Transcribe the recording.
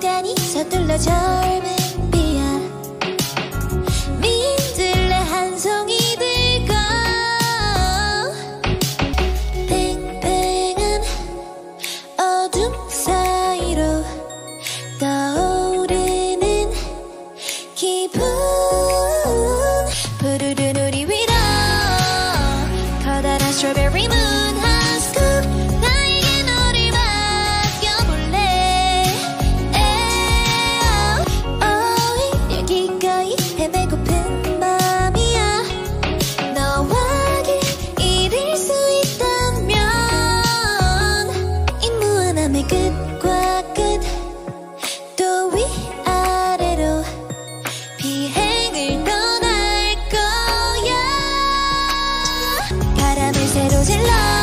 순간이 서둘러 젊은 strawberry moon. 끝과 끝 또 위아래로 비행을 떠날 거야. 바람을 새로 질러